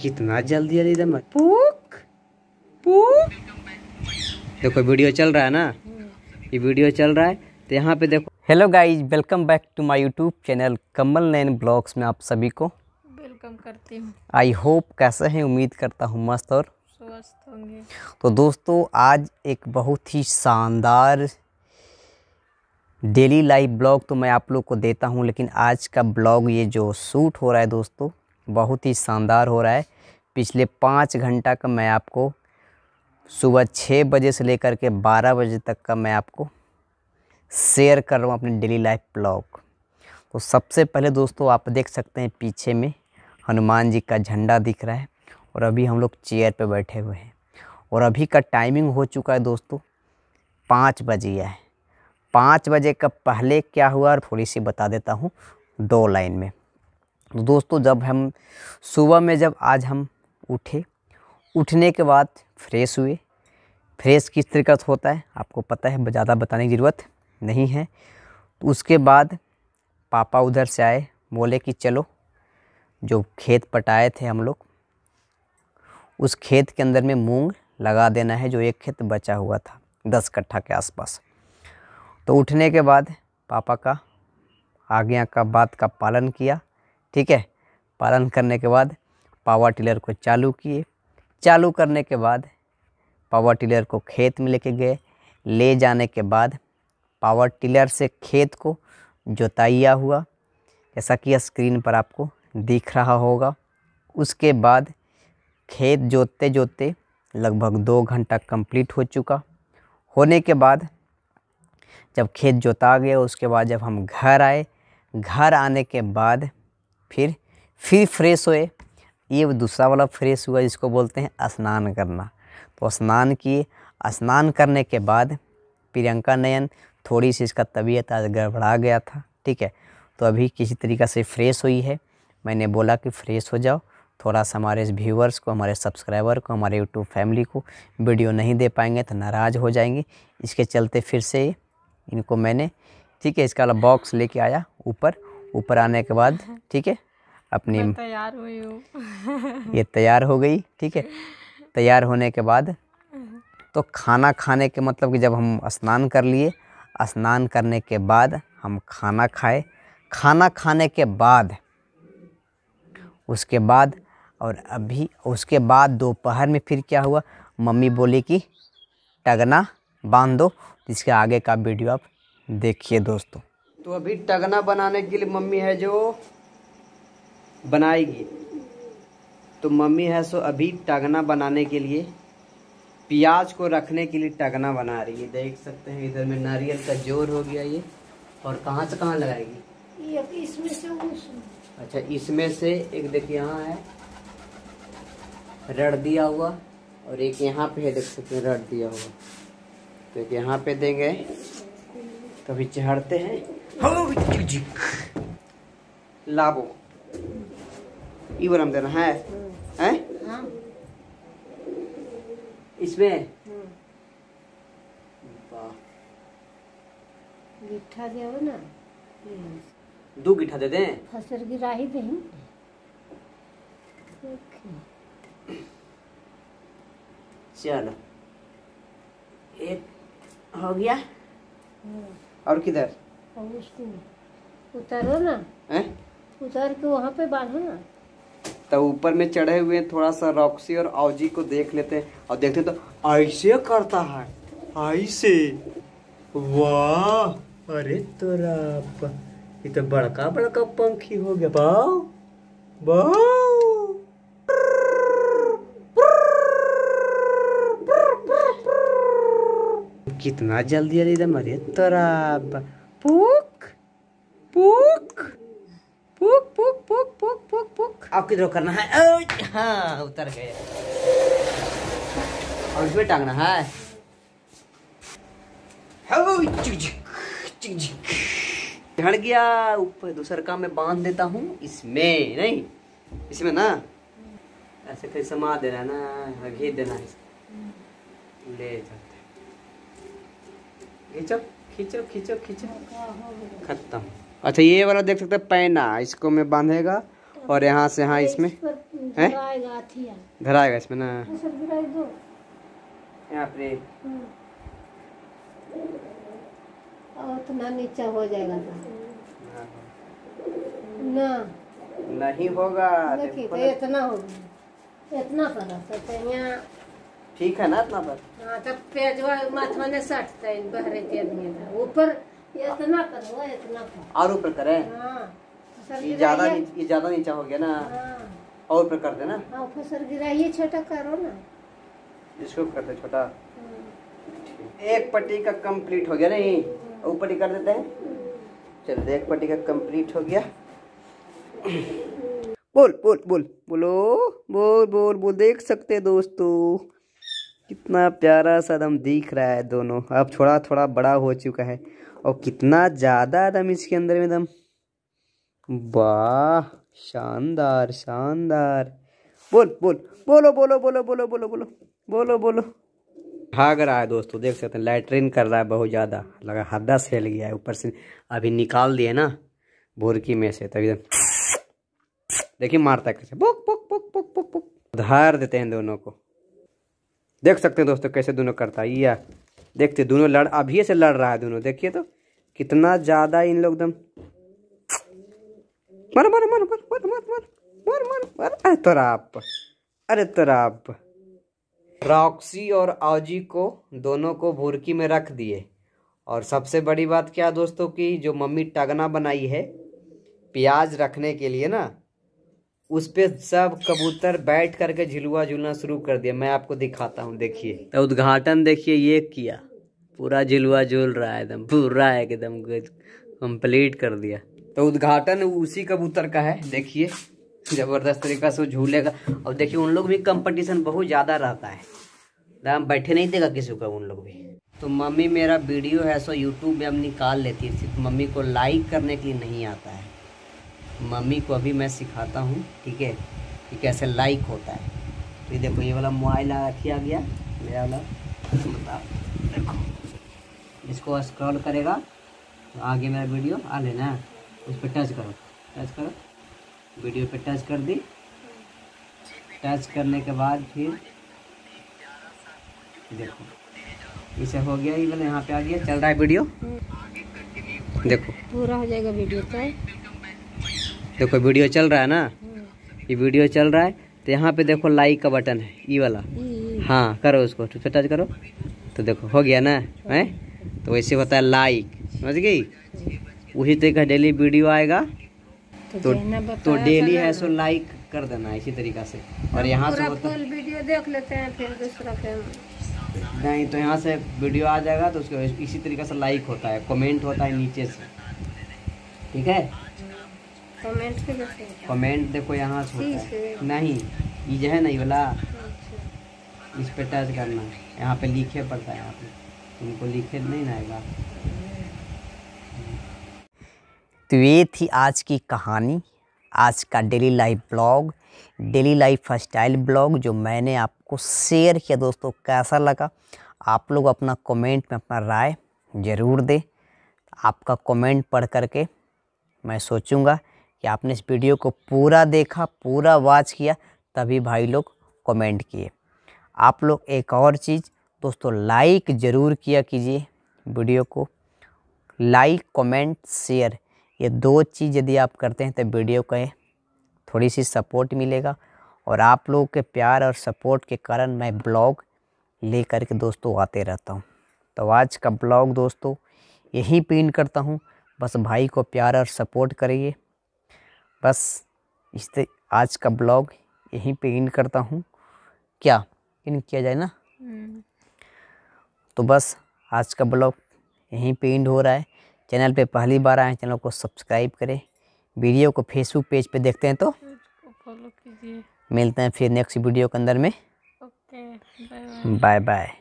कितना जल्दी जल्दी एकदम पुक पुक। देखो वीडियो चल रहा है ना? ये वीडियो चल रहा है तो यहाँ पे देखो। Hello guys welcome back to my YouTube channel Kamal Nain blogs में आप सभी को। वेलकम करती हूँ। आई होप कैसे हैं? उम्मीद करता हूँ मस्त और स्वस्थ होंगे। तो दोस्तों आज एक बहुत ही शानदार डेली लाइफ ब्लॉग तो मैं आप लोग को देता हूँ लेकिन आज का ब्लॉग ये जो शूट हो रहा है दोस्तों बहुत ही शानदार हो रहा है। पिछले पाँच घंटा का मैं आपको सुबह छः बजे से लेकर के बारह बजे तक का मैं आपको शेयर कर रहा हूँ अपने डेली लाइफ ब्लॉग। तो सबसे पहले दोस्तों आप देख सकते हैं पीछे में हनुमान जी का झंडा दिख रहा है और अभी हम लोग चेयर पे बैठे हुए हैं। और अभी का टाइमिंग हो चुका है दोस्तों पाँच बजे है। पाँच बजे का पहले क्या हुआ और थोड़ी सी बता देता हूँ दो लाइन में। तो दोस्तों, जब हम सुबह में जब आज हम उठे, उठने के बाद फ्रेश हुए, फ्रेश किस तरीके से होता है, आपको पता है, ज़्यादा बताने की ज़रूरत नहीं है। तो उसके बाद पापा उधर से आए, बोले कि चलो, जो खेत पटाए थे हम लोग, उस खेत के अंदर में मूंग लगा देना है, जो एक खेत बचा हुआ था, दस कट्ठा के आसपास। तो उठने के बाद पापा का, आज्ञा का, बात का पालन किया ठीक है? पालन करने के बाद पावर टिलर को चालू किए। चालू करने के बाद पावर टिलर को खेत में लेके गए। ले जाने के बाद पावर टिलर से खेत को जोताइया हुआ। जैसा कि स्क्रीन पर आपको दिख रहा होगा। उसके बाद खेत जोतते जोतते लगभग दो घंटा कंप्लीट हो चुका। होने के बाद जब खेत जोता गया, उसके बाद जब हम घर आए, घर आने के बाद फिर फिर फ्रेश हुए। ये दूसरा वाला फ्रेश हुआ जिसको बोलते हैं स्नान करना। तो स्नान किए। स्नान करने के बाद प्रियंका नयन थोड़ी सी इसका तबीयत आज गड़बड़ा गया था, ठीक है? तो अभी किसी तरीक़ा से फ्रेश हुई है। मैंने बोला कि फ्रेश हो जाओ। थोड़ा सा हमारे व्यूवर्स को, हमारे सब्सक्राइबर को, हमारे यूट्यूब फैमिली को वीडियो नहीं दे पाएँगे तो नाराज़ हो जाएँगे। इसके चलते फिर से इनको मैंने, ठीक है, इसका वाला बॉक्स लेके आया ऊपर। ऊपर आने के बाद ठीक है? अपनी तैयार हुई हूँ। ये तैयार हो गई ठीक है? तैयार होने के बाद तो खाना खाने के मतलब कि जब हम स्नान कर लिए स्नान करने के बाद हम खाना खाए। खाना खाने के बाद उसके बाद और अभी उसके बाद दोपहर में फिर क्या हुआ? मम्मी बोली कि टगना बाँध। दो जिसके आगे का वीडियो आप देखिए दोस्तों। तो अभी टगना बनाने के लिए मम्मी है जो बनाएगी। तो मम्मी है सो अभी टगना बनाने के लिए प्याज को रखने के लिए टगना बना रही है। देख सकते हैं इधर में नारियल का ज़ोर हो गया ये। और कहाँ से कहाँ लगाएगी? ये इसमें से अच्छा इसमें से एक देखिए यहाँ है। रड दिया हुआ। और एक यहाँ पे है देख सकते हैं रड दिया हुआ। तो एक यहाँ पे देंगे। कभी चढ़ते हैं। लाबो देना है हैं हाँ इसमें गिट्ठा ना दो गिठा दे दें फ़सल गिराही दही चलो एक हो गया और किधर उतारो ना। हैं? उतार के वहाँ पे बांधो ना। तो ऊपर में चढ़े हुए थोड़ा सा रॉक्सी और औजी को देख लेते हैं। और देखते हैं तो ऐसे करता है ऐसे। वाह अरे तोरा ये तो बड़का बड़का पंखी हो गया। बाओ बाओ। कितना जल्दी अरे तोरा प- पुक पुक पुक पुक पुक पुक पुक पुक अब किधर करना है। हाँ उतर गए। और इसमें टांगना है। झड़ गया, ऊपर दूसर काम में बाँध देता हूँ। इसमें, नहीं, इसमें ना, ऐसे कहीं समा देना ना घी देना इसको। ले जाते खींचो खींचो खींचो खींचो। खत्म। अच्छा ये वाला देख सकते हैं, पैना, इसको मैं बांधेगा। और यहाँ से यहाँ इसमें? पर हैं? घर आएगा इसमें ना। दो। यहाँ पे। और उतना नीचा हो जाएगा तो ना। नहीं होगा तो इतना हो गया। इतना करा तो यहाँ ठीक है ना इतना पर? हाँ तब पेजवा माथवा ने सटता है बहरे के आदमी ऊपर इतना करो इतना और ऊपर करें? हाँ। ये ज़्यादा ये ज़्यादा नीचा हो गया ना? हाँ। और ऊपर कर देना। हाँ फ़सल गिराइए छोटा करो ना। इसको कर दे छोटा। हाँ। एक पट्टी का कंप्लीट हो गया नहीं? ऊपर ही कर देते हैं। चलो एक पट्टी का कंप्लीट हो गया। बोल बोल बोल बोलो। बोल बोल बोल देख सकते हैं दोस्तों। कितना प्यारा सा दम दिख रहा है दोनों। अब थोड़ा थोड़ा बड़ा हो चुका है। और कितना ज़्यादा दम इसके अंदर में दम। वाह, शानदार शानदार। बोल बोल, बोलो बोलो बोलो बोलो बोलो बोलो बोलो बोलो। भाग रहा है दोस्तों, देख सकते हैं लैटरिन कर रहा है बहुत ज़्यादा। लगा हद्दा फैल गया है, ऊपर से अभी निकाल दिए ना भोरकी में से, तभी देखिए मारता कैसे। पुक पुक पुक पुक पुक पुक उधार देते हैं दोनों को। देख सकते हैं दोस्तों कैसे दोनों करता है। या देखते दोनों लड़ अभी से लड़ रहा है दोनों। देखिए तो कितना ज़्यादा इन लोग दम मर मर मर मर मर मर मर मर मर मर अरे तोराप अरे तोराप रॉक्सी और औजी को दोनों को भुरकी में रख दिए। और सबसे बड़ी बात क्या दोस्तों की जो मम्मी टगना बनाई है प्याज रखने के लिए ना उस पे सब कबूतर बैठ करके झुलुआ झुलना शुरू कर दिया। मैं आपको दिखाता हूँ देखिए। तो उद्घाटन देखिए ये किया। पूरा झुलुआ झूल रहा है एकदम पूरा एकदम कंप्लीट कर दिया। तो उद्घाटन उसी कबूतर का है, देखिए, ज़बरदस्त तरीका से झूलेगा। और देखिए, उन लोग भी कंपटीशन बहुत ज़्यादा रहता है। दाम बैठे नहीं देगा किसी को, उन लोग भी। तो मम्मी, मेरा वीडियो है, सो यूट्यूब में हम निकाल लेती है। सिर्फ़ मम्मी को लाइक करने के लिए नहीं आता है। मम्मी को अभी मैं सिखाता हूँ, ठीक है, कि कैसे लाइक होता है। तो ये देखो, ये वाला मोबाइल रखिया गया मेरा वाला, बताओ। देखो, इसको स्क्रॉल करेगा तो आगे मेरा वीडियो, आ लेना। उस पर टच करो। टच करो। वीडियो पे टच कर दी। टच करने के बाद फिर देखो। इसे हो गया ये वाला यहाँ पे आ गया चल रहा है वीडियो? देखो। पूरा हो जाएगा वीडियो तो। देखो वीडियो चल रहा है ना? ये वीडियो चल रहा है। तो यहाँ पे देखो लाइक का बटन है ये वाला। हाँ करो उसको। तो टच करो। तो देखो हो गया ना? है? तो वैसे होता है लाइक समझ गई? उसी तरह का डेली वीडियो आएगा। तो तो डेली है सो लाइक कर देना इसी तरीका से। और यहाँ से फुल वीडियो देख लेते हैं फिर दूसरा नहीं तो यहाँ से वीडियो आ जाएगा तो उसको इसी तरीके से लाइक होता है कमेंट होता है नीचे से। ठीक है? कमेंट कमेंट देखो यहाँ से होता है। नहीं ये जो है ना ये वाला। अच्छा। इस पे टच करना। है यहाँ पे लिखे पड़ता है यहाँ पे। तुमको लिखे नहीं ना आएगा। तो ये थी आज की कहानी, आज का daily life blog. Daily lifestyle blog जो मैंने आपको शेयर किया दोस्तों, कैसा लगा? आप लोग अपना कमेंट में अपना राय ज़रूर दें। आपका कमेंट पढ़ करके मैं सोचूँगा कि आपने इस वीडियो को पूरा देखा, पूरा वॉच किया, तभी भाई लोग कमेंट किए। आप लोग एक और चीज़ दोस्तों लाइक ज़रूर किया कीजिए वीडियो को। लाइक कमेंट शेयर ये दो चीज़ यदि आप करते हैं तो वीडियो का थोड़ी सी सपोर्ट मिलेगा और आप लोगों के प्यार और सपोर्ट के कारण मैं ब्लॉग ले कर के दोस्तों आते रहता हूँ। तो आज का ब्लॉग दोस्तों यहीं पे इन करता हूँ। बस भाई को प्यार और सपोर्ट करिए। बस इस आज का ब्लॉग यहीं पे इन करता हूँ। क्या? इन किया जाए ना? तो बस आज का ब्लॉग यहीं पे एंड हो रहा है। चैनल पे पहली बार आए चैनल को सब्सक्राइब करें। वीडियो को फेसबुक पेज पे देखते हैं तो फॉलो कीजिए। मिलते हैं फिर नेक्स्ट वीडियो के अंदर में। Okay bye bye bye bye